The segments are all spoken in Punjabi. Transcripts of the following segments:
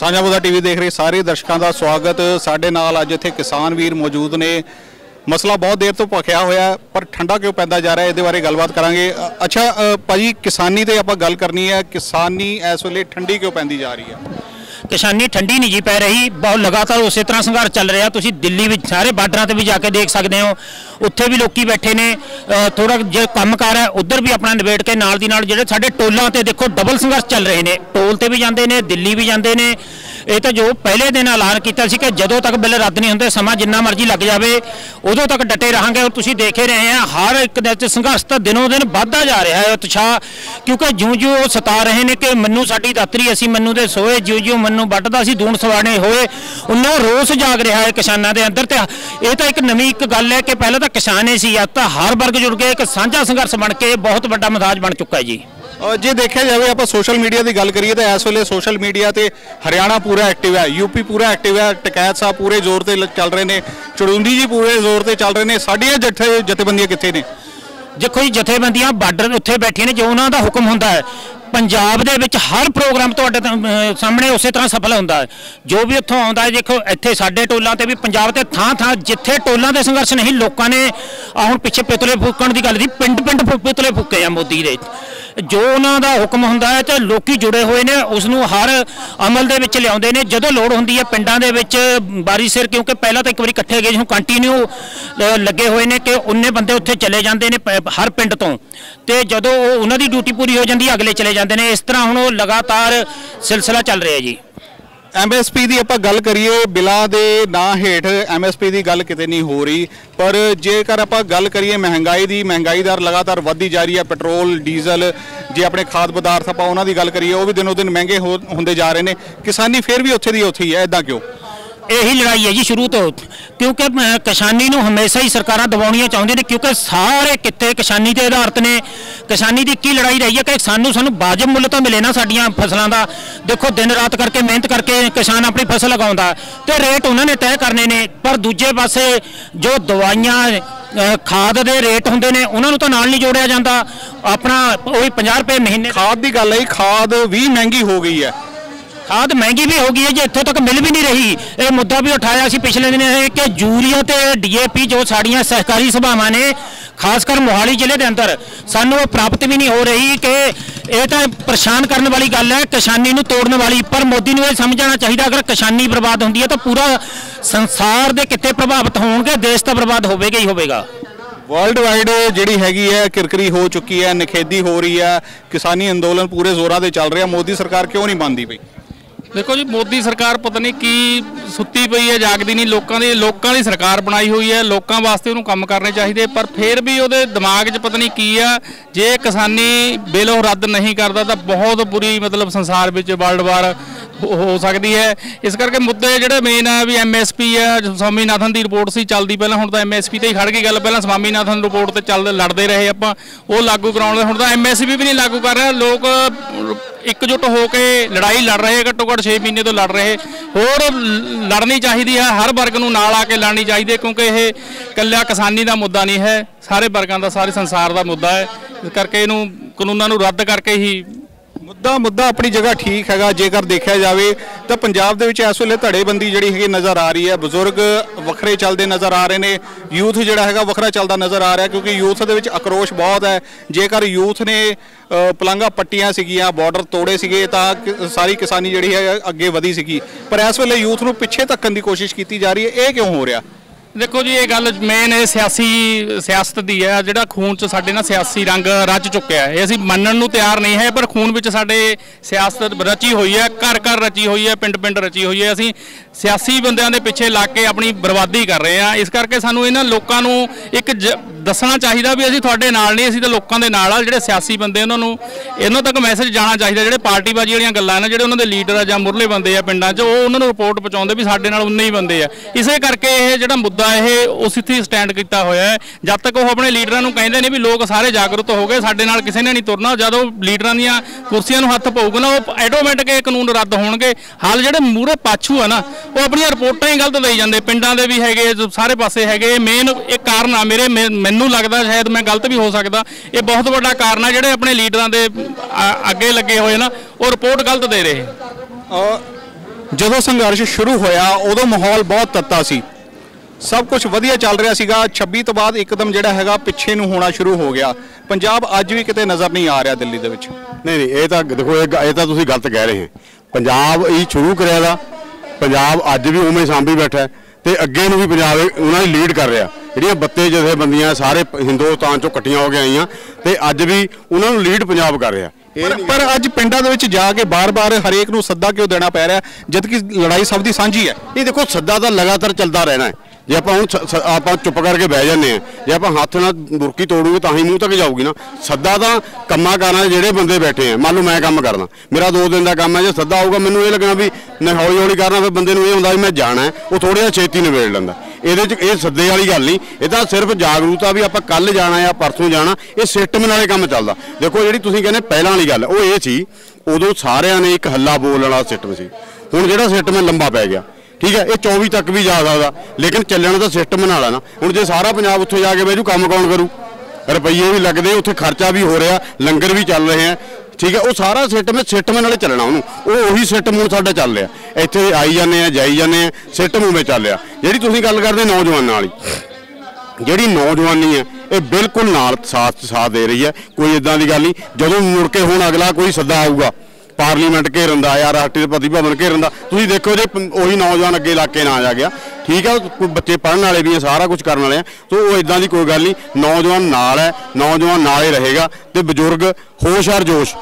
ਸਾਂਝਾ ਬੋਦਾ ਟੀਵੀ ਦੇਖ ਰਹੇ ਸਾਰੇ ਦਰਸ਼ਕਾਂ ਦਾ ਸਵਾਗਤ। ਸਾਡੇ ਨਾਲ ਅੱਜ ਇੱਥੇ ਕਿਸਾਨ ਵੀਰ ਮੌਜੂਦ ਨੇ। ਮਸਲਾ ਬਹੁਤ ਦੇਰ ਤੋਂ ਭਖਿਆ ਹੋਇਆ ਪਰ ਠੰਡਾ ਕਿਉਂ ਪੈਂਦਾ ਜਾ ਰਿਹਾ ਇਹਦੇ ਬਾਰੇ ਗੱਲਬਾਤ ਕਰਾਂਗੇ। ਅੱਛਾ ਅ, ਭਾਜੀ ਕਿਸਾਨੀ ਤੇ ਆਪਾਂ ਗੱਲ ਕਰਨੀ ਹੈ। ਕਿਸਾਨੀ ਇਸ ਵੇਲੇ ਠੰਡੀ ਕਿਉਂ ਪੈਂਦੀ ਜਾ ਰਹੀ ਹੈ? ਕਿਸਾਨੀ ਠੰਡੀ ਨਹੀਂ ਜੀ ਪੈ ਰਹੀ, ਬਹੁਤ ਲਗਾਤਾਰ ਉਸੇ ਤਰ੍ਹਾਂ ਸੰਘਰਸ਼ ਚੱਲ ਰਿਹਾ। ਤੁਸੀਂ ਦਿੱਲੀ ਵਿੱਚ ਸਾਰੇ ਬਾਰਡਰਾਂ ਤੇ ਵੀ ਜਾ ਕੇ ਦੇਖ ਸਕਦੇ ਹੋ। ਉੱਥੇ ਵੀ ਲੋਕੀ ਬੈਠੇ ਨੇ। ਥੋੜਾ ਜੇ ਕੰਮਕਾਰ ਹੈ, ਉਧਰ ਵੀ ਆਪਣਾ ਨਿਬੇੜ ਕੇ ਨਾਲ ਦੀ ਨਾਲ ਜਿਹੜੇ ਸਾਡੇ ਟੋਲਾਂ ਤੇ ਦੇਖੋ ਡਬਲ ਸੰਘਰਸ਼ ਚੱਲ ਰਹੇ ਨੇ। ਟੋਲ ਤੇ ਵੀ ਜਾਂਦੇ ਨੇ, ਦਿੱਲੀ ਵੀ ਜਾਂਦੇ ਨੇ। ਇਹ ਤਾਂ ਜੋ ਪਹਿਲੇ ਦਿਨ ਐਲਾਨ ਕੀਤਾ ਸੀ ਕਿ ਜਦੋਂ ਤੱਕ ਬਿੱਲ ਰੱਦ ਨਹੀਂ ਹੁੰਦੇ, ਸਮਾਂ ਜਿੰਨਾ ਮਰਜ਼ੀ ਲੱਗ ਜਾਵੇ, ਉਦੋਂ ਤੱਕ ਡਟੇ ਰਹਾਂਗੇ ਔਰ ਤੁਸੀਂ ਦੇਖ ਹੀ ਰਹੇ ਆ, ਹਰ ਇੱਕ ਦਿਨ 'ਚ ਸੰਘਰਸ਼ ਤਾਂ ਦਿਨੋਂ ਦਿਨ ਵੱਧਦਾ ਜਾ ਰਿਹਾ ਹੈ ਉਤਸ਼ਾਹ, ਕਿਉਂਕਿ ਜਿਉਂ-ਜਿਉਂ ਉਹ ਸਤਾ ਰਹੇ ਨੇ ਕਿ ਮੰਨੂ ਸਾਡੀ ਦਾਤਰੀ ਅਸੀਂ ਮੰਨੂ ਦੇ ਸੋਏ ਜਿਉਂ-ਜਿਉਂ ਮੰਨੂ ਵੱਢਦਾ ਸੀ, ਦੂਣ ਸਵਾਣੇ ਹੋਏ ਉਹਨਾਂ ਰੋਸ ਜਾਗ ਰਿਹਾ ਹੈ ਕਿਸਾਨਾਂ ਦੇ ਅੰਦਰ ਤੇ ਇਹ ਤਾਂ ਇੱਕ ਨਵੀਂ ਇੱਕ ਗੱਲ ਹੈ ਕਿ ਪਹਿਲਾਂ ਤਾਂ ਕਿਸਾਨ ਹੀ ਸੀ, ਅੱਜ ਤਾਂ ਹਰ ਵਰਗ ਜੁੜ ਕੇ ਇੱਕ ਸਾਂਝਾ ਸੰਘਰਸ਼ ਬਣ ਕੇ ਬਹੁਤ ਵੱਡਾ ਮਦਾਜ ਬਣ ਚੁੱਕਾ ਹੈ ਜੀ। ਜੇ ਦੇਖਿਆ ਜਾਵੇ, ਆਪਾਂ ਸੋਸ਼ਲ ਮੀਡੀਆ ਦੀ ਗੱਲ ਕਰੀਏ ਤਾਂ ਇਸ ਵੇਲੇ ਸੋਸ਼ਲ ਮੀਡੀਆ ਤੇ ਹਰਿਆਣਾ ਪੂਰਾ ਐਕਟਿਵ ਹੈ ਯੂਪੀ ਪੂਰਾ ਐਕਟਿਵ ਹੈ, ਟਕੈਤ ਸਾਹਿਬ ਪੂਰੇ ਜ਼ੋਰ ਤੇ ਚੱਲ ਰਹੇ ਨੇ, ਚੜੁੰਦੀ ਜੀ ਪੂਰੇ ਜ਼ੋਰ ਤੇ ਚੱਲ ਰਹੇ ਨੇ, ਸਾਡੀਆਂ ਜਥੇ ਜਥੇਬੰਦੀਆਂ ਕਿੱਥੇ ਨੇ? ਦੇਖੋ ਜੀ, ਜਥੇਬੰਦੀਆਂ ਬਾਰਡਰ ਉੱਥੇ ਬੈਠੀਆਂ ਨੇ, ਜੋ ਉਹਨਾਂ ਦਾ ਹੁਕਮ ਹੁੰਦਾ ਹੈ ਪੰਜਾਬ ਦੇ ਵਿੱਚ ਹਰ ਪ੍ਰੋਗਰਾਮ ਤੁਹਾਡੇ ਸਾਹਮਣੇ ਉਸੇ ਤਰ੍ਹਾਂ ਸਫਲ ਹੁੰਦਾ ਹੈ। ਜੋ ਵੀ ਉੱਥੋਂ ਆਉਂਦਾ ਹੈ, ਦੇਖੋ, ਇੱਥੇ ਸਾਡੇ ਟੋਲਾਂ ਤੇ ਵੀ ਪੰਜਾਬ ਤੇ ਥਾਂ ਥਾਂ ਜਿੱਥੇ ਟੋਲਾਂ ਦੇ ਸੰਘਰਸ਼ ਨਹੀਂ, ਲੋਕਾਂ ਨੇ ਆ ਹੁਣ ਪਿੱਛੇ ਪਿਤਲੇ ਫੂਕਣ ਦੀ ਗੱਲ ਦੀ ਪਿੰਡ ਪਿੰਡ ਫੂ- ਪਿਤਲੇ ਫੂਕੇ ਆ ਮੋਦੀ ਦੇ। ਜੋ ਉਹਨਾਂ ਦਾ ਹੁਕਮ ਹੁੰਦਾ ਹੈ ਤੇ ਲੋਕੀ ਜੁੜੇ ਹੋਏ ਨੇ ਉਸ ਨੂੰ ਹਰ ਅਮਲ ਦੇ ਵਿੱਚ ਲਿਆਉਂਦੇ ਨੇ। ਜਦੋਂ ਲੋੜ ਹੁੰਦੀ ਹੈ, ਪਿੰਡਾਂ ਦੇ ਵਿੱਚ ਬਾਰੀ ਸਿਰ, ਕਿਉਂਕਿ ਪਹਿਲਾਂ ਤਾਂ ਇੱਕ ਵਾਰੀ ਇਕੱਠੇ ਗਏ ਸੀ, ਹੁਣ ਕੰਟੀਨਿਊ ਲੱਗੇ ਹੋਏ ਨੇ ਕਿ ਉਹਨੇ ਬੰਦੇ ਉੱਥੇ ਚਲੇ ਜਾਂਦੇ ਨੇ, ਪ- ਹਰ ਪਿੰਡ ਤੋਂ। ਤੇ ਜਦੋਂ ਉਹ ਉਹਨਾਂ ਦੀ ਡਿਊਟੀ ਪੂਰੀ ਹੋ ਜਾਂਦੀ ਹੈ, ਅਗਲੇ ਚਲੇ ਜਾਂਦੇ ਨੇ। ਇਸ ਤਰ੍ਹਾਂ ਹੁਣ ਉਹ ਲਗਾਤਾਰ ਸਿਲਸਿਲਾ ਚੱਲ ਰਿਹਾ ਜੀ। ਐਮਐਸਪੀ ਦੀ ਆਪਾਂ ਗੱਲ ਕਰੀਏ ਬਿਲਾਂ ਦੇ ਨਾਂ ਹੇਠ ਐਮਐਸਪੀ ਦੀ ਗੱਲ ਕਿਤੇ ਨਹੀਂ ਹੋ ਰਹੀ। ਪਰ ਜੇਕਰ ਆਪਾਂ ਗੱਲ ਕਰੀਏ ਮਹਿੰਗਾਈ ਦੀ ਮਹਿੰਗਾਈ ਦਰ ਲਗਾਤਾਰ ਵੱਧਦੀ ਜਾ ਰਹੀ ਹੈ। ਪੈਟਰੋਲ ਡੀਜ਼ਲ ਜੇ ਆਪਣੇ ਖਾਦ ਪਦਾਰਥ ਆਪਾਂ ਉਹਨਾਂ ਦੀ ਗੱਲ ਕਰੀਏ ਉਹ ਵੀ ਦਿਨੋ ਦਿਨ ਮਹਿੰਗੇ ਹੁੰਦੇ ਜਾ ਰਹੇ ਨੇ। ਕਿਸਾਨੀ ਫੇਰ ਵੀ ਉੱਥੇ ਦੀ ਉੱਥੇ ਹੀ ਹੈ ਇਦਾਂ ਕਿਉਂ? ਇਹੀ ਲੜਾਈ ਹੈ ਜੀ ਸ਼ੁਰੂ ਤੋਂ। ਕਿਉਂਕਿ ਕਿਸਾਨੀ ਨੂੰ ਹਮੇਸ਼ਾ ਹੀ ਸਰਕਾਰਾਂ ਦਬਾਉਣੀਆਂ ਚਾਹੁੰਦੀਆਂ ਨੇ ਕਿਉਂਕਿ ਸਾਰੇ ਕਿੱਤੇ ਕਿਸਾਨੀ ਤੇ ਆਧਾਰਿਤ ਨੇ। ਕਿਸਾਨੀ ਦੀ ਕੀ ਲੜਾਈ ਰਹੀ ਹੈ ਕਿ ਸਾਨੂੰ ਸਾਨੂੰ ਵਾਜਬ ਮੁੱਲ ਤਾਂ ਮਿਲੇ ਨਾ ਸਾਡੀਆਂ ਫਸਲਾਂ ਦਾ। ਦੇਖੋ ਦਿਨ ਰਾਤ ਕਰਕੇ ਮਿਹਨਤ ਕਰਕੇ ਕਿਸਾਨ ਆਪਣੀ ਫਸਲ ਲਗਾਉਂਦਾ ਤੇ ਰੇਟ ਉਹਨਾਂ ਨੇ ਤੈਅ ਕਰਨੇ ਨੇ ਪਰ ਦੂਜੇ ਪਾਸੇ ਜੋ ਦਵਾਈਆਂ ਖਾਦ ਦੇ ਰੇਟ ਹੁੰਦੇ ਨੇ ਉਹਨਾਂ ਨੂੰ ਤਾਂ ਨਾਲ ਨਹੀਂ ਜੋੜਿਆ ਜਾਂਦਾ। ਆਪਣਾ ਉਹੀ 50 ਰੁਪਏ ਮਹੀਨੇ ਖਾਦ ਦੀ ਗੱਲ ਹੈ ਖਾਦ ਵੀ ਮਹਿੰਗੀ ਹੋ ਗਈ ਹੈ। ਖਾਦ ਮਹਿੰਗੀ ਵੀ ਹੋ ਗਈ ਹੈ ਜੇ ਇੱਥੋਂ ਤੱਕ ਮਿਲ ਵੀ ਨਹੀਂ ਰਹੀ। ਇਹ ਮੁੱਦਾ ਵੀ ਉਠਾਇਆ ਸੀ ਪਿਛਲੇ ਦਿਨ ਇਹ ਕਿ ਯੂਰੀਆ ਤੇ ਡੀਏਪੀ ਜੋ ਸਾਡੀਆਂ ਸਹਿਕਾਰੀ ਸਭਾਵਾਂ ਨੇ ਖਾਸ ਕਰ ਮੋਹਾਲੀ ਜ਼ਿਲ੍ਹੇ ਦੇ ਅੰਦਰ। ਸਾਨੂੰ ਉਹ ਪ੍ਰਾਪਤ ਵੀ ਨਹੀਂ ਹੋ ਰਹੀ ਕਿ ਇਹ ਤਾਂ ਪਰੇਸ਼ਾਨ ਕਰਨ ਵਾਲੀ ਗੱਲ ਹੈ, ਕਿਸਾਨੀ ਨੂੰ ਤੋੜਨ ਵਾਲੀ। ਪਰ ਮੋਦੀ ਨੂੰ ਇਹ ਸਮਝਣਾ ਚਾਹੀਦਾ, ਅਗਰ ਕਿਸਾਨੀ ਬਰਬਾਦ ਹੁੰਦੀ ਹੈ ਤਾਂ ਪੂਰਾ ਸੰਸਾਰ ਦੇ ਕਿੱਤੇ ਪ੍ਰਭਾਵਿਤ ਹੋਣਗੇ, ਦੇਸ਼ ਤਾਂ ਬਰਬਾਦ ਹੋਵੇਗਾ ਹੀ ਹੋਵੇਗਾ। ਵਰਲਡ ਵਾਈਡ ਜਿਹੜੀ ਹੈਗੀ ਹੈ, ਕਿਰਕਰੀ ਹੋ ਚੁੱਕੀ ਹੈ ਨਖੇਦੀ ਹੋ ਰਹੀ ਹੈ। ਕਿਸਾਨੀ ਅੰਦੋਲਨ ਪੂਰੇ ਜ਼ੋਰਾਂ ਤੇ ਚੱਲ ਰਿਹਾ। ਮੋਦੀ ਸਰਕਾਰ ਕਿਉਂ ਨਹੀਂ ਮੰਨਦੀ ਪਈ ਦੇਖੋ ਜੀ, ਮੋਦੀ ਸਰਕਾਰ ਪਤਾ ਨਹੀਂ ਕੀ ਸੁੱਤੀ ਪਈ ਹੈ, ਜਾਗਦੀ ਨਹੀਂ। ਲੋਕਾਂ ਦੀ ਲੋਕਾਂ ਦੀ ਸਰਕਾਰ ਬਣਾਈ ਹੋਈ ਹੈ, ਲੋਕਾਂ ਵਾਸਤੇ ਉਹਨੂੰ ਕੰਮ ਕਰਨੇ ਚਾਹੀਦੇ। ਪਰ ਫਿਰ ਵੀ ਉਹਦੇ ਦਿਮਾਗ 'ਚ ਪਤਾ ਨਹੀਂ ਕੀ ਆ, ਜੇ ਕਿਸਾਨੀ ਬਿੱਲ ਉਹ ਰੱਦ ਨਹੀਂ ਕਰਦਾ ਤਾਂ ਬਹੁਤ ਬੁਰੀ ਮਤਲਬ ਸੰਸਾਰ ਵਿੱਚ ਵਰਲਡ ਵਾਰ ਹੋ ਹੋ ਸਕਦੀ ਹੈ। ਇਸ ਕਰਕੇ ਮੁੱਦੇ ਜਿਹੜੇ ਮੇਨ ਆ ਵੀ ਐਮਐਸਪੀ ਆ, ਸਵਾਮੀਨਾਥਨ ਦੀ ਰਿਪੋਰਟ ਸੀ, ਚੱਲਦੀ ਪਹਿਲਾਂ, ਹੁਣ ਤਾਂ ਐਮਐਸਪੀ ਤੇ ਹੀ ਖੜ ਗਈ ਗੱਲ। ਪਹਿਲਾਂ ਸਵਾਮੀਨਾਥਨ ਰਿਪੋਰਟ ਤੇ ਚੱਲ ਲੜਦੇ ਰਹੇ ਆਪਾਂ। ਉਹ ਲਾਗੂ ਕਰਾਉਣ ਦੇ ਹੁਣ ਤਾਂ ਐਮਐਸਪੀ ਵੀ ਨਹੀਂ ਲਾਗੂ ਕਰ ਰਿਹਾ। ਲੋਕ ਇਕਜੁੱਟ ਹੋ ਕੇ ਲੜਾਈ ਲੜ ਰਹੇ, ਘੱਟੋ ਘੱਟ 6 ਮਹੀਨੇ ਤੋਂ ਲੜ ਰਹੇ। ਹੋਰ ਲ- ਲੜਨੀ ਚਾਹੀਦੀ ਹੈ ਹਰ ਵਰਗ ਨੂੰ ਨਾਲ ਆ ਕੇ ਲੜਨੀ ਚਾਹੀਦੀ ਹੈ ਕਿਉਂਕਿ ਇਹ ਕੱਲਿਆ ਕਿਸਾਨੀ ਦਾ ਮੁੱਦਾ ਨਹੀਂ ਹੈ। ਸਾਰੇ ਵਰਗਾਂ ਦਾ, ਸਾਰੇ ਸੰਸਾਰ ਦਾ ਮੁੱਦਾ ਹੈ। ਇਸ ਕਰਕੇ ਇਹਨੂੰ ਕਾਨੂੰਨਾਂ ਨੂੰ ਰੱਦ ਕਰਕੇ ਹੀ ਮੁੱਦਾ ਮੁੱਦਾ ਆਪਣੀ ਜਗ੍ਹਾ ਠੀਕ ਹੈਗਾ ਜੇਕਰ ਦੇਖਿਆ ਜਾਵੇ ਤਾਂ ਪੰਜਾਬ ਦੇ ਵਿੱਚ ਇਸ ਵੇਲੇ ਧੜੇਬੰਦੀ ਜਿਹੜੀ ਹੈਗੀ ਨਜ਼ਰ ਆ ਰਹੀ ਹੈ। ਬਜ਼ੁਰਗ ਵੱਖਰੇ ਚੱਲਦੇ ਨਜ਼ਰ ਆ ਰਹੇ ਨੇ ਯੂਥ ਜਿਹੜਾ ਹੈਗਾ ਵੱਖਰਾ ਚੱਲਦਾ ਨਜ਼ਰ ਆ ਰਿਹਾ ਕਿਉਂਕਿ ਯੂਥ ਦੇ ਵਿੱਚ ਅਕਰੋਸ਼ ਬਹੁਤ ਹੈ। ਜੇਕਰ ਯੂਥ ਨੇ ਅ, ਪੱਟੀਆਂ ਸੀਗੀਆਂ ਬਾਰਡਰ ਤੋੜੇ ਸੀਗੇ ਤਾਂ ਸਾਰੀ ਕਿਸਾਨੀ ਜਿਹੜੀ ਹੈ ਅੱਗੇ ਵਧੀ ਸੀਗੀ। ਪਰ ਇਸ ਵੇਲੇ ਯੂਥ ਨੂੰ ਪਿੱਛੇ ਧੱਕਣ ਦੀ ਕੋਸ਼ਿਸ਼ ਕੀਤੀ ਜਾ ਰਹੀ ਹੈ। ਇਹ ਕਿਉਂ ਹੋ ਰਿਹਾ? ਦੇਖੋ ਜੀ, ਇਹ ਗੱਲ ਮੇਨ ਇਹ ਸਿਆਸੀ, ਸਿਆਸਤ ਦੀ ਹੈ, ਜਿਹੜਾ ਖੂਨ 'ਚ ਸਾਡੇ ਨਾਲ ਸਿਆਸੀ ਰੰਗ ਰਚ ਚੁੱਕਿਆ ਹੈ। ਇਹ ਅਸੀਂ ਮੰਨਣ ਨੂੰ ਤਿਆਰ ਨਹੀਂ ਹੈ, ਪਰ ਖੂਨ ਵਿੱਚ ਸਾਡੇ ਸਿਆਸਤ ਰਚੀ ਹੋਈ ਹੈ, ਘਰ ਘਰ ਰਚੀ ਹੋਈ ਹੈ, ਪਿੰਡ ਪਿੰਡ ਰਚੀ ਹੋਈ ਹੈ। ਅਸੀਂ ਸਿਆਸੀ ਬੰਦਿਆਂ ਦੇ ਪਿੱਛੇ ਲੱਗ ਕੇ ਆਪਣੀ ਬਰਬਾਦੀ ਕਰ ਰਹੇ ਹਾਂ। ਇਸ ਕਰਕੇ ਸਾਨੂੰ ਇਹਨਾਂ ਲੋਕਾਂ ਨੂੰ ਇੱਕ ਜ- ਦੱਸਣਾ ਚਾਹੀਦਾ ਵੀ ਅਸੀਂ ਤੁਹਾਡੇ ਨਾਲ ਨਹੀਂ, ਅਸੀਂ ਤਾਂ ਲੋਕਾਂ ਦੇ ਨਾਲ ਆ, ਜਿਹੜੇ ਸਿਆਸੀ ਬੰਦੇ ਉਹਨਾਂ ਨੂੰ ਇਹਨਾਂ ਤੱਕ ਮੈਸੇਜ ਜਾਣਾ ਚਾਹੀਦਾ, ਜਿਹੜੇ ਪਾਰਟੀਬਾਜ਼ੀ ਵਾਲੀਆਂ ਗੱਲਾਂ ਨੇ, ਜਿਹੜੇ ਉਹਨਾਂ ਦੇ ਲੀਡਰ ਆ ਜਾਂ ਮੁਰਲੇ ਬੰਦੇ ਆ ਪਿੰਡਾਂ 'ਚ, ਉਹ ਉਹਨਾਂ ਨੂੰ ਰਿਪੋਰਟ ਪਹੁੰਚਾਉਂਦੇ ਵੀ ਸਾਡੇ ਨਾਲ ਉਨੇ ਹੀ ਬੰਦੇ ਆ। ਇਸੇ ਕਰਕੇ ਇਹ ਜਿਹੜਾ ਮੁੱਦਾ ਇਹ ਉਸ ਇੱਥੇ ਸਟੈਂਡ ਕੀਤਾ ਹੋਇਆ ਹੈ। ਜਦ ਤੱਕ ਉਹ ਆਪਣੇ ਲੀਡਰਾਂ ਨੂੰ ਕਹਿੰਦੇ ਨੇ ਵੀ ਲੋਕ ਸਾਰੇ ਜਾਗਰੂਕ ਹੋ ਗਏ, ਸਾਡੇ ਨਾਲ ਕਿਸੇ ਨੇ ਨਹੀਂ ਤੁਰਨਾ, ਜਦੋਂ ਲੀਡਰਾਂ ਦੀਆਂ ਕੁਰਸੀਆਂ ਨੂੰ ਹੱਥ ਪਾਊਗਾ ਨਾ, ਉਹ ਐਟੋਮੈਟਿਕ ਇਹ ਕਾਨੂੰਨ ਰੱਦ ਹੋਣਗੇ। ਹਾਲ ਜਿਹੜੇ ਮੂਰੇ ਪਾਛੂ ਆ ਨਾ, ਉਹ ਆਪਣੀਆਂ ਰਿਪੋਰਟਾਂ ਹੀ ਗਲਤ ਲਈ ਜਾਂਦੇ। ਪਿੰਡਾਂ ਦੇ ਵੀ ਹੈਗੇ, ਸਾਰੇ ਪਾਸੇ ਹੈਗੇ ਮੇਨ ਇਹ ਕਾਰਨ ਆ, ਮੇਰੇ ਮੈਨੂੰ ਮੈਨੂੰ ਲੱਗਦਾ ਸ਼ਾਇਦ ਮੈਂ ਗਲਤ ਵੀ ਹੋ ਸਕਦਾ। ਇਹ ਬਹੁਤ ਵੱਡਾ ਕਾਰਨ ਆ ਜਿਹੜੇ ਆਪਣੇ ਲੀਡਰਾਂ ਦੇ ਅੱਗੇ ਲੱਗੇ ਹੋਏ ਨਾ ਉਹ ਰਿਪੋਰਟ ਗਲਤ ਦੇ ਰਹੇ। ਜਦੋਂ ਸੰਘਰਸ਼ ਸ਼ੁਰੂ ਹੋਇਆ ਉਦੋਂ ਮਾਹੌਲ ਬਹੁਤ ਤੱਤਾ ਸੀ। ਸਭ ਕੁਝ ਵਧੀਆ ਚੱਲ ਰਿਹਾ ਸੀਗਾ। 26 ਤੋਂ ਬਾਅਦ ਇੱਕਦਮ ਜਿਹੜਾ ਹੈਗਾ ਪਿੱਛੇ ਨੂੰ ਹੋਣਾ ਸ਼ੁਰੂ ਹੋ ਗਿਆ। ਪੰਜਾਬ ਅੱਜ ਵੀ ਕਿਤੇ ਨਜ਼ਰ ਨਹੀਂ ਆ ਰਿਹਾ ਦਿੱਲੀ ਦੇ ਵਿੱਚ। ਨਹੀਂ ਨਹੀਂ ਇਹ ਤਾਂ ਦੇਖੋ ਇਹ ਇਹ ਤਾਂ ਤੁਸੀਂ ਗਲਤ ਕਹਿ ਰਹੇ ਹੋ। ਪੰਜਾਬ ਇਹ ਸ਼ੁਰੂ ਕਰਿਆ ਦਾ। ਪੰਜਾਬ ਅੱਜ ਵੀ ਉਵੇਂ ਸਾਂਭੀ ਬੈਠਾ ਹੈ ਤੇ ਅੱਗੇ ਨੂੰ ਵੀ ਪੰਜਾਬ ਉਹਨਾਂ ਦੀ ਲੀਡ ਕਰ ਰਿਹਾ। ਜਿਹੜੀਆਂ ਬੱਤੇ ਜਥੇਬੰਦੀਆਂ ਸਾਰੇ ਹਿੰਦੁਸਤਾਨ ਚੋਂ ਇਕੱਠੀਆਂ ਹੋ ਕੇ ਆਈਆਂ ਤੇ ਅੱਜ ਵੀ ਉਹਨਾਂ ਨੂੰ ਲੀਡ ਪੰਜਾਬ ਕਰ ਰਿਹਾ। ਪਰ ਨਹੀਂ- ਅੱਜ ਪਿੰਡਾਂ ਦੇ ਵਿੱਚ ਜਾ ਕੇ ਬਾਰ-ਬਾਰ ਹਰੇਕ ਨੂੰ ਸੱਦਾ ਕਿਉਂ ਦੇਣਾ ਪੈ ਰਿਹਾ ਜਦ ਕਿ ਲੜਾਈ ਸਭ ਦੀ ਸਾਂਝੀ ਹੈ। ਇਹ ਦੇਖੋ ਸੱਦਾ ਤਾਂ ਲਗਾਤਾਰ ਚੱਲਦਾ ਰਹਿਣਾ ਹੈ। ਜੇ ਆਪਾਂ ਹੁਣ ਸ- ਸ- ਆਪਾਂ ਚੁੱਪ ਕਰਕੇ ਬਹਿ ਜਾਂਦੇ ਆ ਜੇ ਆਪਾਂ ਹੱਥ ਨਾਲ ਮੁਰਕੀ ਤੋੜੂਗੇ ਤਾਂ ਹੀ ਮੂੰਹ ਤੱਕ ਜਾਊਗੀ ਨਾ। ਸੱਦਾ ਤਾਂ ਕੰਮਾਂ ਕਾਰਾਂ ਦੇ ਜਿਹੜੇ ਬੰਦੇ ਬੈਠੇ ਆ, ਮੰਨ ਲਓ ਮੈਂ ਕੰਮ ਕਰਦਾ, ਮੇਰਾ ਦੋ ਦਿਨ ਦਾ ਕੰਮ ਹੈ, ਜੇ ਸੱਦਾ ਆਊਗਾ ਮੈਨੂੰ ਇਹ ਲੱਗਣਾ ਵੀ ਮੈਂ ਹੌਲੀ ਹੌਲੀ ਕਰਨਾ, ਫਿਰ ਬੰਦੇ ਨੂੰ ਇਹ ਹੁੰਦਾ ਵੀ ਮੈਂ ਜਾਣਾ ਹੈ, ਉਹ ਥੋੜ੍ਹਾ ਜਿਹਾ ਛੇਤੀ ਨਿਬੇੜ ਲੈਂਦਾ। ਇਹਦੇ 'ਚ ਇਹ ਸੱਦੇ ਵਾਲੀ ਗੱਲ ਨਹੀਂ, ਇਹ ਤਾਂ ਸਿਰਫ ਜਾਗਰੂਕਤਾ ਵੀ ਆਪਾਂ ਕੱਲ ਜਾਣਾ ਜਾਂ ਪਰਸੋਂ ਜਾਣਾ, ਇਹ ਸਿਸਟਮ ਨਾਲੇ ਕੰਮ ਚੱਲਦਾ। ਦੇਖੋ ਜਿਹੜੀ ਤੁਸੀਂ ਕਹਿੰਦੇ ਪਹਿਲਾਂ ਵਾਲੀ ਗੱਲ, ਉਹ ਇਹ ਸੀ, ਉਦੋਂ ਸਾਰਿਆਂ ਨੇ ਇੱਕ ਹੱਲਾ ਬੋਲ ਵਾਲਾ ਸਿਸਟਮ ਸੀ। ਹੁਣ ਜਿਹੜਾ ਸਿਸਟਮ ਹੈ ਲੰਬਾ ਪੈ ਗਿਆ। ਠੀਕ ਹੈ, ਇਹ 24 ਤੱਕ ਵੀ ਜਾ ਸਕਦਾ। ਲੇਕਿਨ ਚੱਲਣ ਦਾ ਸਿਸਟਮ ਬਣਾ ਲੈਣਾ ਹੁਣ ਜੇ ਸਾਰਾ ਪੰਜਾਬ ਉੱਥੇ ਜਾ ਕੇ ਬਹਿ ਜੂ, ਕੰਮ ਕੌਣ ਕਰੂ? ਰੁਪਈਏ ਵੀ ਲੱਗਦੇ, ਉੱਥੇ ਖਰਚਾ ਵੀ ਹੋ ਰਿਹਾ, ਲੰਗਰ ਵੀ ਚੱਲ ਰਹੇ ਆ ਠੀਕ ਹੈ, ਉਹ ਸਾਰਾ ਸਿਸਟਮ ਸਿਸਟਮ ਨਾਲੇ ਚੱਲਣਾ ਉਹਨੂੰ। ਉਹ ਉਹੀ ਸਿਸਟਮ ਹੁਣ ਸਾਡਾ ਚੱਲ ਰਿਹਾ। ਇੱਥੇ ਆਈ ਜਾਂਦੇ ਆ, ਜਾਈ ਜਾਂਦੇ ਆ ਸਿਸਟਮ ਉਵੇਂ ਚੱਲ ਰਿਹਾ। ਜਿਹੜੀ ਤੁਸੀਂ ਗੱਲ ਕਰਦੇ ਨੌਜਵਾਨਾਂ ਵਾਲੀ, ਜਿਹੜੀ ਨੌਜਵਾਨੀ ਹੈ, ਇਹ ਬਿਲਕੁਲ ਨਾਲ ਸਾਥ ਸਾਥ ਦੇ ਰਹੀ ਹੈ। ਕੋਈ ਇਦਾਂ ਦੀ ਗੱਲ ਨਹੀਂ। ਜਦੋਂ ਮੁੜ ਕੇ ਹੁਣ ਅਗਲਾ ਕੋਈ ਸੱਦਾ ਆਊਗਾ ਪਾਰਲੀਮੈਂਟ ਘੇਰਨ ਦਾ ਜਾਂ ਰਾਸ਼ਟਰਪਤੀ ਭਵਨ ਘੇਰਨ ਦਾ, ਤੁਸੀਂ ਦੇਖੋ ਜੇ ਉਹੀ ਨੌਜਵਾਨ ਅੱਗੇ ਇਲਾਕੇ ਨਾ ਆ ਗਿਆ, ਠੀਕ ਹੈ ਬੱਚੇ ਪੜਨ ਵਾਲੇ ਵੀ ਆ, ਸਾਰਾ ਕੁਝ ਕਰਨ ਵਾਲੇ ਆ ਸੋ ਉਹ ਇਦਾਂ ਦੀ ਕੋਈ ਗੱਲ ਨਹੀਂ, ਨੌਜਵਾਨ ਨਾਲ ਹੈ, ਨੌਜਵਾਨ ਨਾਲ ਹੀ ਰਹੇਗਾ ਤੇ ਬਜ਼ੁਰਗ ਹੋਸ਼ਾਰ ਜੋਸ਼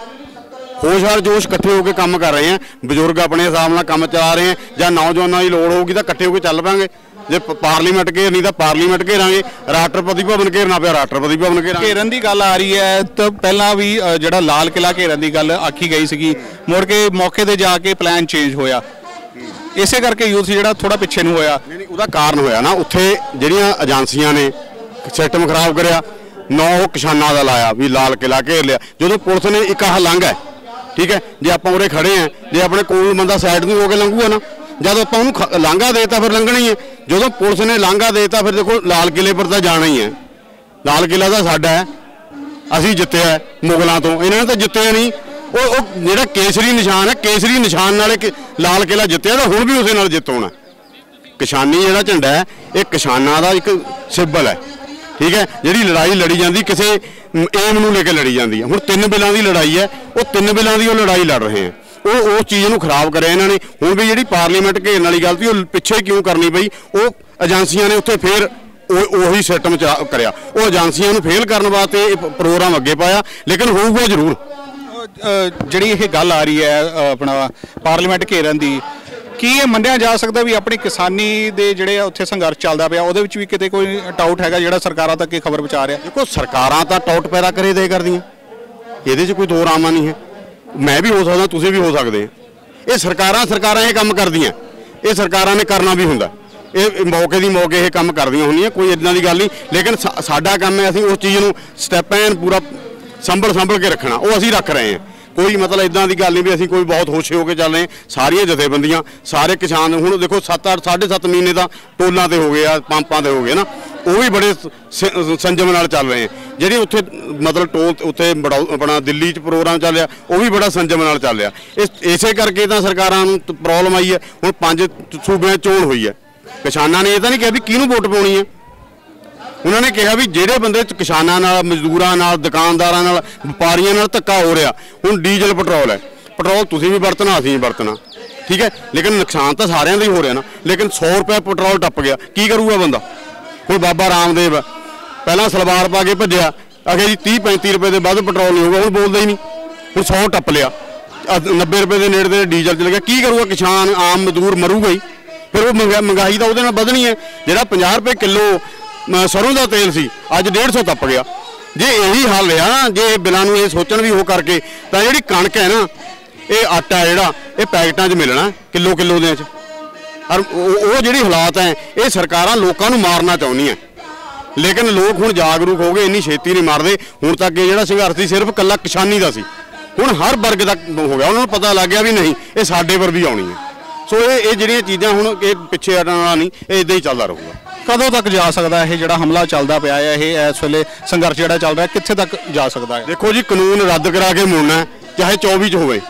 ਹੋਸ਼ਾਰ ਜੋਸ਼ ਇਕੱਠੇ ਹੋ ਕੇ ਕੰਮ ਕਰ ਰਹੇ ਆ, ਬਜ਼ੁਰਗ ਆਪਣੇ ਹਿਸਾਬ ਨਾਲ ਕੰਮ ਚਲਾ ਰਹੇ ਆ, ਜਾਂ ਨੌਜਵਾਨਾਂ ਦੀ ਲੋੜ ਹੋਊਗੀ ਤਾਂ ਇਕੱਠੇ ਹੋ ਕੇ ਚੱਲ ਪਾਂਗੇ ਜੇ ਪ- ਪਾਰਲੀਮੈਂਟ ਘੇਰਨੀ ਤਾਂ ਪਾਰਲੀਮੈਂਟ ਘੇਰਾਂਗੇ ਰਾਸ਼ਟਰਪਤੀ ਭਵਨ ਘੇਰਨਾ ਪਿਆ ਰਾਸ਼ਟਰਪਤੀ ਭਵਨ ਘੇਰਾਂਗੇ। ਘੇਰਨ ਦੀ ਗੱਲ ਆ ਰਹੀ ਹੈ ਤਾਂ ਪਹਿਲਾਂ ਵੀ ਅ, ਜਿਹੜਾ ਲਾਲ ਕਿਲਾ ਘੇਰਨ ਦੀ ਗੱਲ ਆਖੀ ਗਈ ਸੀਗੀ ਮੁੜ ਕੇ ਮੌਕੇ ਤੇ ਜਾ ਕੇ ਪਲਾਨ ਚੇਂਜ ਹੋਇਆ। ਇਸੇ ਕਰਕੇ ਯੂਥ ਜਿਹੜਾ ਥੋੜਾ ਪਿੱਛੇ ਨੂੰ ਹੋਇਆ। ਨਹੀਂ ਨਹੀਂ ਉਹਦਾ ਕਾਰਨ ਹੋਇਆ ਨਾ ਉੱਥੇ ਜਿਹੜੀਆਂ ਏਜੰਸੀਆਂ ਨੇ ਸਿਸਟਮ ਖਰਾਬ ਕਰਿਆ ਨੌ ਕਿਸਾਨਾਂ ਦਾ ਲਾਇਆ ਵੀ ਲਾਲ ਕਿਲਾ ਘੇਰ ਲਿਆ। ਜਦੋਂ ਪੁਲਿਸ ਨੇ ਇੱਕ ਆਹ ਲੰਘ ਹੈ ਠੀਕ ਹੈ ਜੇ ਆਪਾਂ ਉਰੇ ਖੜੇ ਆ ਜੇ ਆਪਣੇ ਕੋਲ ਬੰਦਾ ਸਾਈਡ ਨੂੰ ਹੋ ਕੇ ਲੰਘੂਗਾ ਨਾ ਜਦੋਂ ਆਪਾਂ ਉਹਨੂੰ ਖ- ਲਾਂਘਾ ਦੇਤਾ ਫਿਰ ਲੰਘਣਾ ਹੀ ਹੈ। ਜਦੋਂ ਪੁਲਿਸ ਨੇ ਲਾਂਘਾ ਦੇਤਾ ਫਿਰ ਦੇਖੋ ਲਾਲ ਕਿਲੇ ਪਰ ਤਾਂ ਜਾਣਾ ਹੀ ਹੈ। ਲਾਲ ਕਿਲਾ ਤਾਂ ਸਾਡਾ ਹੈ। ਅਸੀਂ ਜਿੱਤਿਆ ਮੁਗਲਾਂ ਤੋਂ। ਇਹਨਾਂ ਨੇ ਤਾਂ ਜਿੱਤਿਆ ਨਹੀਂ। ਉਹ ਉਹ ਜਿਹੜਾ ਕੇਸਰੀ ਨਿਸ਼ਾਨ ਹੈ, ਕੇਸਰੀ ਨਿਸ਼ਾਨ ਨਾਲ ਇੱਕ ਲਾਲ ਕਿਲਾ ਜਿੱਤਿਆ ਤਾਂ ਹੁਣ ਵੀ ਉਸੇ ਨਾਲ ਜਿੱਤ ਹੋਣਾ ਕਿਸਾਨੀ ਜਿਹੜਾ ਝੰਡਾ ਹੈ, ਇਹ ਕਿਸਾਨਾਂ ਦਾ ਇੱਕ ਸਿੰਬਲ ਹੈ। ਠੀਕ ਹੈ? ਜਿਹੜੀ ਲੜਾਈ ਲੜੀ ਜਾਂਦੀ, ਕਿਸੇ ਏਮ ਨੂੰ ਲੈ ਕੇ ਲੜੀ ਜਾਂਦੀ ਹੈ। ਹੁਣ ਤਿੰਨ ਬਿੱਲਾਂ ਦੀ ਲੜਾਈ ਹੈ। ਉਹ ਤਿੰਨ ਬਿੱਲਾਂ ਦੀ ਉਹ ਲੜਾਈ ਲੜ ਰਹੇ ਹੈ। ਉਹ ਉਹ ਚੀਜ਼ ਨੂੰ ਖਰਾਬ ਕਰਿਆ ਇਹਨਾਂ ਨੇ। ਹੁਣ ਵੀ ਜਿਹੜੀ ਪਾਰਲੀਮੈਂਟ ਘੇਰਨ ਵਾਲੀ ਗਲਤੀ ਉਹ ਪਿੱਛੇ ਕਿਉਂ ਕਰਨੀ ਪਈ? ਉਹ ਏਜੰਸੀਆਂ ਨੇ ਉੱਥੇ ਫੇਰ ਉਹ ਉਹੀ ਸਿਸਟਮ ਚ ਕਰਿਆ। ਉਹ ਏਜੰਸੀਆਂ ਨੂੰ ਫੇਲ ਕਰਨ ਵਾਸਤੇ ਇਹ ਪ੍ਰੋਗਰਾਮ ਅੱਗੇ ਪਾਇਆ ਲੇਕਿਨ ਹੋਊਗਾ ਜ਼ਰੂਰ। ਜਿਹੜੀ ਇਹ ਗੱਲ ਆ ਰਹੀ ਹੈ ਆਪਣਾ ਪਾਰਲੀਮੈਂਟ ਘੇਰਨ ਦੀ ਕੀ ਇਹ ਮੰਨਿਆ ਜਾ ਸਕਦਾ ਵੀ ਆਪਣੀ ਕਿਸਾਨੀ ਦੇ ਜਿਹੜੇ ਉੱਥੇ ਸੰਘਰਸ਼ ਚੱਲਦਾ ਪਿਆ ਉਹਦੇ ਵਿੱਚ ਵੀ ਕਿਤੇ ਕੋਈ ਟਾਊਟ ਹੈਗਾ ਜਿਹੜਾ ਸਰਕਾਰਾਂ ਤੱਕ ਇਹ ਖਬਰ ਪਹੁੰਚਾ ਰਿਹਾ? ਦੇਖੋ ਸਰਕਾਰਾਂ ਤਾਂ ਟੌਟ ਪੈਦਾ ਕਰੇ ਦੇ ਕਰਦੀਆਂ। ਇਹਦੇ 'ਚ ਕੋਈ ਦੋ ਰਾਮਾ ਨਹੀਂ ਹੈ। ਮੈਂ ਵੀ ਹੋ ਸਕਦਾ, ਤੁਸੀਂ ਵੀ ਹੋ ਸਕਦੇ। ਆ ਇਹ ਸਰਕਾਰਾਂ ਸਰਕਾਰਾਂ ਇਹ ਕੰਮ ਕਰਦੀਆਂ। ਇਹ ਸਰਕਾਰਾਂ ਨੇ ਕਰਨਾ ਵੀ ਹੁੰਦਾ। ਇਹ ਮੌਕੇ ਦੀ ਮੌਕੇ ਇਹ ਕੰਮ ਕਰਦੀਆਂ ਹੁੰਦੀਆਂ, ਕੋਈ ਇਦਾਂ ਦੀ ਗੱਲ ਨਹੀਂ। ਲੇਕਿਨ ਸਾ- ਸਾਡਾ ਕੰਮ ਹੈ, ਅਸੀਂ ਉਸ ਚੀਜ਼ ਨੂੰ ਸਟੈਪ ਐਨ ਪੂਰਾ ਸੰਭਲ ਸੰਭਲ ਕੇ ਰੱਖਣਾ। ਉਹ ਅਸੀਂ ਰੱਖ ਰਹੇ ਹਾਂ। ਕੋਈ ਮਤਲਬ ਇਦਾਂ ਦੀ ਗੱਲ ਨਹੀਂ ਵੀ ਅਸੀਂ ਕੋਈ ਬਹੁਤ ਹੋਸ਼ੇ ਹੋ ਕੇ ਚੱਲ ਰਹੇ ਹਾਂ। ਸਾਰੀਆਂ ਜਥੇਬੰਦੀਆਂ, ਸਾਰੇ ਕਿਸਾਨ ਹੁਣ ਦੇਖੋ 7 8 7.5 ਮਹੀਨੇ ਤਾਂ ਟੋਲਾਂ ਤੇ ਹੋ ਗਏ ਆ, ਪੰਪਾਂ ਤੇ ਹੋ ਗਏ ਨਾ। ਉਹ ਵੀ ਬੜੇ ਸ- ਸੰਜਮ ਨਾਲ ਚੱਲ ਰਹੇ ਆ ਜਿਹੜੀ ਉੱਥੇ ਮਤਲਬ ਟੋਲ ਉੱਥੇ ਬੜਾ- ਆਪਣਾ ਦਿੱਲੀ 'ਚ ਪ੍ਰੋਗਰਾਮ ਚੱਲਿਆ ਉਹ ਵੀ ਬੜਾ ਸੰਜਮ ਨਾਲ ਚੱਲਿਆ ਇਸ, ਇਸੇ ਕਰਕੇ ਤਾਂ ਸਰਕਾਰਾਂ ਨੂੰ ਪ੍ਰੋਬਲਮ ਆਈ ਹੈ, ਹੁਣ ਪੰਜ ਸੂਬਿਆਂ ਚੋਣ ਹੋਈ ਹੈ। ਕਿਸਾਨਾਂ ਨੇ ਇਹ ਤਾਂ ਨਹੀਂ ਕਿਹਾ ਵੀ ਕਿਹਨੂੰ ਵੋਟ ਪਾਉਣੀ ਹੈ। ਉਹਨਾਂ ਨੇ ਕਿਹਾ ਵੀ ਜਿਹੜੇ ਬੰਦੇ ਕਿਸਾਨਾਂ ਨਾਲ, ਮਜ਼ਦੂਰਾਂ ਨਾਲ, ਦੁਕਾਨਦਾਰਾਂ ਨਾਲ, ਵਪਾਰੀਆਂ ਨਾਲ ਧੱਕਾ ਹੋ ਰਿਹਾ, ਹੁਣ ਡੀਜ਼ਲ, ਪੈਟਰੋਲ ਹੈ। ਪੈਟਰੋਲ ਤੁਸੀਂ ਵੀ ਵਰਤਣਾ, ਅਸੀਂ ਵੀ ਵਰਤਣਾ। ਠੀਕ ਹੈ? ਲੇਕਿਨ ਨੁਕਸਾਨ ਤਾਂ ਸਾਰਿਆਂ ਦਾ ਹੀ ਹੋ ਰਿਹਾ ਨਾ। ਲੇਕਿਨ 100 ਰੁਪਏ ਪੈਟਰੋਲ ਟੱਪ ਗਿਆ। ਕੀ ਕਰੂਗਾ ਬੰਦਾ? ਹੁਣ ਬਾਬਾ ਰਾਮਦੇਵ ਪਹਿਲਾਂ ਸਲਵਾਰ ਪਾ ਕੇ ਭੱਜਿਆ। ਅਖੇ ਜੀ 30 35 ਰੁਪਏ ਦੇ ਵੱਧ ਪੈਟਰੋਲ ਨਹੀਂ ਹੋਊਗਾ ਹੁਣ ਬੋਲਦਾ ਹੀ ਨਹੀਂ। ਹੁਣ 100 ਟੱਪ ਲਿਆ। ਅਹ 90 ਰੁਪਏ ਦੇ ਨੇੜੇ ਦੇ ਡੀਜ਼ਲ ਚਲ ਗਿਆ। ਕੀ ਕਰੂਗਾ? ਕਿਸਾਨ, ਆਮ ਮਜ਼ਦੂਰ ਮਰੂਗਾ ਹੀ। ਫਿਰ ਉਹ ਮਹਿੰਗਾ- ਮਹਿੰਗਾਈ ਤਾਂ ਉਹਦੇ ਨਾਲ ਵਧਣੀ ਹੈ। ਜਿਹੜਾ 50 ਰੁਪਏ ਕਿਲੋ ਅਮ ਸਰੋਂ ਦਾ ਤੇਲ ਸੀ, ਅੱਜ 150 ਟੱਪ ਗਿਆ। ਜੇ ਇਹੀ ਹੱਲ ਆ ਨਾ ਜੇ ਇਹ ਬਿਨਾਂ ਨੂੰ ਇਹ ਸੋਚਣ ਵੀ ਉਹ ਕਰਕੇ, ਤਾਂ ਜਿਹੜੀ ਕਣਕ ਹੈ ਨਾ, ਇਹ ਆਟਾ ਜਿਹੜਾ, ਇਹ ਪੈਕਟਾਂ 'ਚ ਮਿਲਣਾ ਕਿਲੋ ਕਿਲੋ ਦੇ 'ਚ ਔਰ ਉਹ ਉਹ ਜਿਹੜੀ ਹਾਲਾਤ ਹੈ, ਇਹ ਸਰਕਾਰਾਂ ਲੋਕਾਂ ਨੂੰ ਮਾਰਨਾ ਚਾਹੁੰਦੀਆਂ। ਲੇਕਿਨ ਲੋਕ ਹੁਣ ਜਾਗਰੂਕ ਹੋ ਗਏ ਇੰਨੀ ਛੇਤੀ ਨਹੀਂ ਮਾਰਦੇ। ਹੁਣ ਤੱਕ ਇਹ ਜਿਹੜਾ ਸੰਘਰਸ਼ ਸੀ ਸਿਰਫ ਕੱਲਾ ਕਿਸਾਨੀ ਦਾ ਸੀ। ਹੁਣ ਹਰ ਵਰਗ ਦਾ ਹੋ ਗਿਆ ਉਹਨਾਂ ਨੂੰ ਪਤਾ ਲੱਗ ਗਿਆ ਵੀ ਨਹੀਂ ਇਹ ਸਾਡੇ ਪਰ ਵੀ ਆਉਣੀ ਹੈ। ਸੋ ਇਹ ਇਹ ਜਿਹੜੀਆਂ ਚੀਜ਼ਾਂ ਹੁਣ ਇਹ ਪਿੱਛੇ ਹਟਣ ਵਾਲਾ ਨਹੀਂ ਇਹ ਇਦਾਂ ਹੀ ਚੱਲਦਾ ਰਹੂਗਾ। ਕਦੋਂ ਤੱਕ ਜਾ ਸਕਦਾ ਇਹ ਜਿਹੜਾ ਹਮਲਾ ਚੱਲਦਾ ਪਿਆ ਹੈ ਇਹ ਇਸ ਵੇਲੇ ਸੰਘਰਸ਼ ਜਿਹੜਾ ਚੱਲ ਰਿਹਾ ਕਿੱਥੇ ਤੱਕ ਜਾ ਸਕਦਾ ਹੈ? ਦੇਖੋ ਜੀ ਕਾਨੂੰਨ ਰੱਦ ਕਰਾ ਕੇ ਮੁੜਨਾ ਚਾਹੇ 24 ਚ ਹੋਵੇ।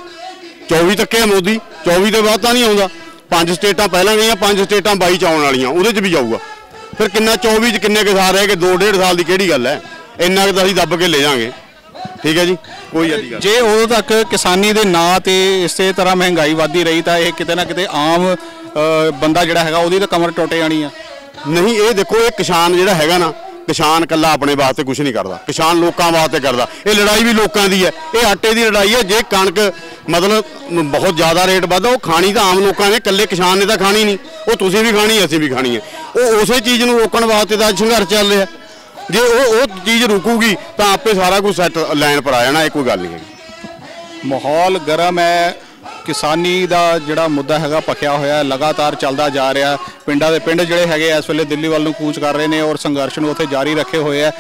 24 ਤੱਕ ਹੈ ਮੋਦੀ 24 ਦੇ ਬਾਅਦ ਤਾਂ ਨਹੀਂ ਆਉਂਦਾ। ਪੰਜ ਸਟੇਟਾਂ ਪਹਿਲਾਂ ਗਈਆਂ ਪੰਜ ਸਟੇਟਾਂ 22 ਚ ਆਉਣ ਵਾਲੀਆਂ ਉਹਦੇ ਚ ਵੀ ਜਾਊਗਾ। ਫਿਰ ਕਿੰਨਾ 24 ਚ ਕਿੰਨੇ ਕੁ ਸਾਲ ਰਹਿ ਗਏ? 2 1.5 ਸਾਲ ਦੀ ਕਿਹੜੀ ਗੱਲ ਹੈ? ਇੰਨਾ ਕੁ ਤਾਂ ਅਸੀਂ ਦੱਬ ਕੇ ਲੈ ਜਾਾਂਗੇ। ਠੀਕ ਹੈ ਜੀ? ਕੋਈ ਐਡੀ ਗੱਲ ਜੇ ਉਦੋਂ ਤੱਕ ਕਿਸਾਨੀ ਦੇ ਨਾਂ ਤੇ ਇਸੇ ਤਰ੍ਹਾਂ ਮਹਿੰਗਾਈ ਵਧਦੀ ਰਹੀ ਤਾਂ ਇਹ ਕਿਤੇ ਨਾ ਕਿਤੇ ਆਮ ਬੰਦਾ ਜਿਹੜਾ ਹੈਗਾ ਉਹਦੀ ਤਾਂ ਕਮਰ ਟੁੱਟ ਜਾਣੀ ਆ। ਨਹੀਂ ਇਹ ਦੇਖੋ ਇਹ ਕਿਸਾਨ ਜਿਹੜਾ ਹੈਗਾ ਨਾ ਕਿਸਾਨ ਕੱਲਾ ਆਪਣੇ ਵਾਸਤੇ ਕੁਝ ਨਹੀਂ ਕਰਦਾ। ਕਿਸਾਨ ਲੋਕਾਂ ਵਾਸਤੇ ਕਰਦਾ। ਇਹ ਲੜਾਈ ਵੀ ਲੋਕਾਂ ਦੀ ਹੈ। ਇਹ ਆਟੇ ਦੀ ਲੜਾਈ ਹੈ। ਜੇ ਕਣਕ ਮਤਲਬ ਬਹੁਤ ਜ਼ਿਆਦਾ ਰੇਟ ਵਧਦਾ ਉਹ ਖਾਣੀ ਤਾਂ ਆਮ ਲੋਕਾਂ ਨੇ ਕੱਲੇ ਕਿਸਾਨ ਨੇ ਤਾਂ ਖਾਣੀ ਨਹੀਂ। ਉਹ ਤੁਸੀਂ ਵੀ ਖਾਣੀ ਅਸੀਂ ਵੀ ਖਾਣੀ ਹੈ। ਉਹ ਉਸੇ ਚੀਜ਼ ਨੂੰ ਰੋਕਣ ਵਾਸਤੇ ਤਾਂ ਸੰਘਰਸ਼ ਚੱਲ ਰਿਹਾ। ਜੇ ਉਹ ਉਹ ਚੀਜ਼ ਰੁਕੂਗੀ ਤਾਂ ਆਪੇ ਸਾਰਾ ਕੁਝ ਸੈੱਟ ਲਾਈਨ ਪਰ ਆ ਜਾਣਾ, ਇਹ ਕੋਈ ਗੱਲ ਨਹੀਂ ਹੈਗੀ। ਮਾਹੌਲ ਗਰਮ ਹੈ। ਕਿਸਾਨੀ ਦਾ ਜਿਹੜਾ ਮੁੱਦਾ ਹੈਗਾ ਪਖਿਆ ਹੋਇਆ ਲਗਾਤਾਰ ਚੱਲਦਾ ਜਾ ਰਿਹਾ। ਪਿੰਡਾਂ ਦੇ ਪਿੰਡ ਜਿਹੜੇ ਹੈਗੇ ਇਸ ਵੇਲੇ ਦਿੱਲੀ ਵੱਲ ਨੂੰ ਕੂਚ ਕਰ ਰਹੇ ਨੇ ਔਰ ਸੰਘਰਸ਼ ਨੂੰ ਉੱਥੇ ਜਾਰੀ ਰੱਖੇ ਹੋਏ ਆ।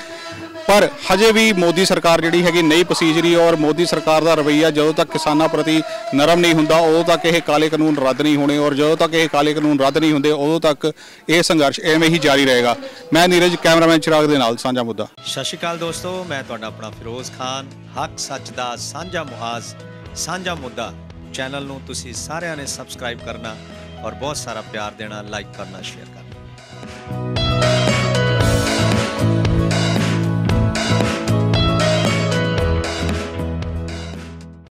ਪਰ ਹਜੇ ਵੀ ਮੋਦੀ ਸਰਕਾਰ ਜਿਹੜੀ ਹੈਗੀ ਨਹੀਂ ਪਸੀਜ ਰਹੀ ਔਰ ਮੋਦੀ ਸਰਕਾਰ ਦਾ ਰਵੱਈਆ ਜਦੋਂ ਤੱਕ ਕਿਸਾਨਾਂ ਪ੍ਰਤੀ ਨਰਮ ਨਹੀਂ ਹੁੰਦਾ, ਉਦੋਂ ਤੱਕ ਇਹ ਕਾਲੇ ਕਾਨੂੰਨ ਰੱਦ ਨਹੀਂ ਹੋਣੇ ਔਰ ਜਦੋਂ ਤੱਕ ਇਹ ਕਾਲੇ ਕਾਨੂੰਨ ਰੱਦ ਨਹੀਂ ਹੁੰਦੇ, ਉਦੋਂ ਤੱਕ ਇਹ ਸੰਘਰਸ਼ ਐਵੇਂ ਹੀ ਜਾਰੀ ਰਹੇਗਾ। ਮੈਂ ਨੀਰਜ, ਕੈਮਰਾਮੈਨ ਚਿਰਾਗ ਦੇ ਨਾਲ ਸਾਂਝਾ ਮੁੱਦਾ। ਸਤਿ ਸ਼੍ਰੀ ਅਕਾਲ ਦੋਸਤੋ, ਮੈਂ ਤੁਹਾਡਾ ਆਪਣਾ ਫਿਰੋਜ਼ ਖਾਨ। ਹੱਕ ਸੱਚ ਦਾ ਸਾਂਝਾ ਮੁਹਾਜ਼ ਸਾਂਝਾ ਮੁੱਦਾ। ਚੈਨਲ ਨੂੰ ਤੁਸੀਂ ਸਾਰਿਆਂ ਨੇ ਸਬਸਕ੍ਰਾਈਬ ਕਰਨਾ ਔਰ ਬਹੁਤ ਸਾਰਾ ਪਿਆਰ ਦੇਣਾ, ਲਾਈਕ ਕਰਨਾ, ਸ਼ੇਅਰ ਕਰਨਾ।